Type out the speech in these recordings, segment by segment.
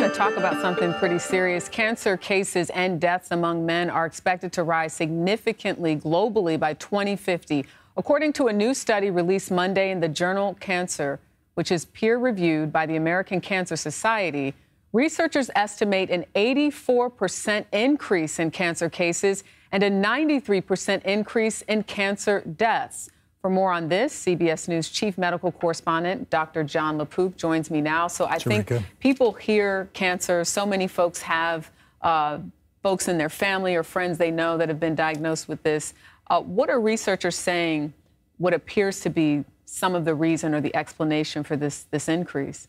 to talk about something pretty serious. Cancer cases and deaths among men are expected to rise significantly globally by 2050. According to a new study released Monday in the journal Cancer, which is peer reviewed by the American Cancer Society, researchers estimate an 84% increase in cancer cases and a 93% increase in cancer deaths. For more on this, CBS News chief medical correspondent Dr. Jon LaPook joins me now. So I think people hear cancer. So many folks have uh, folks in their family or friends they know that have been diagnosed with this. Uh, what are researchers saying? What appears to be some of the reason or the explanation for this this increase?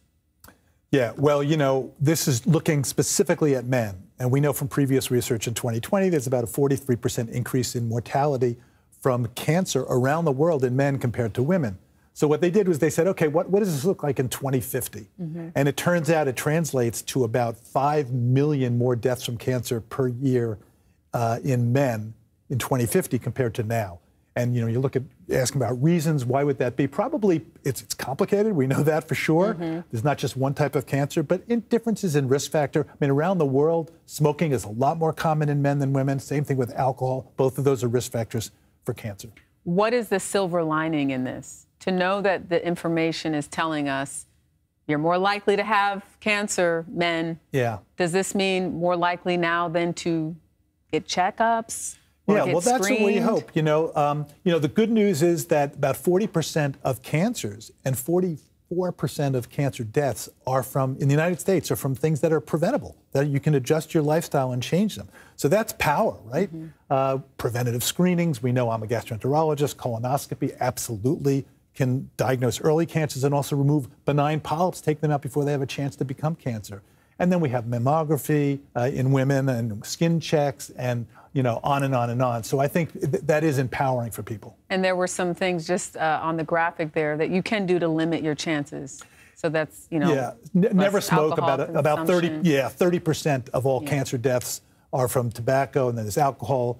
Yeah, well, you know, this is looking specifically at men. And we know from previous research in 2020, there's about a 43% increase in mortality from cancer around the world in men compared to women. So what they did was they said, okay, what, what does this look like in 2050? Mm-hmm. And it turns out it translates to about 5 million more deaths from cancer per year uh, in men in 2050 compared to now. And you know, you look at asking about reasons. Why would that be? Probably it's, it's complicated. We know that for sure. Mm-hmm. There's not just one type of cancer, but in differences in risk factor. I mean, around the world, smoking is a lot more common in men than women. Same thing with alcohol. Both of those are risk factors for cancer. What is the silver lining in this? To know that the information is telling us you're more likely to have cancer, men. Yeah. Does this mean more likely now than to get checkups? yeah, well, that's screened? what we hope. You know, um, you know, the good news is that about 40% of cancers and 40 4% of cancer deaths are from, in the United States, are from things that are preventable, that you can adjust your lifestyle and change them. So that's power, right? Mm-hmm. Uh, preventative screenings. We know I'm a gastroenterologist. Colonoscopy absolutely can diagnose early cancers and also remove benign polyps, take them out before they have a chance to become cancer. And then we have mammography uh, in women and skin checks and you know on and on and on. So I think th- that is empowering for people. And there were some things just uh, on the graphic there that you can do to limit your chances. So that's you know yeah, never smoke about about 30 yeah 30 percent of all yeah. cancer deaths are from tobacco and then there's alcohol.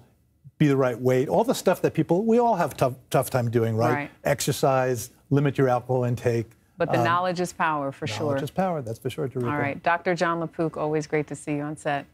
Be the right weight. All the stuff that people we all have tough tough time doing. Right. right. Exercise. Limit your alcohol intake. But the um, knowledge is power for knowledge sure. Knowledge is power, that's for sure. All right. Dr. Jon LaPook, always great to see you on set.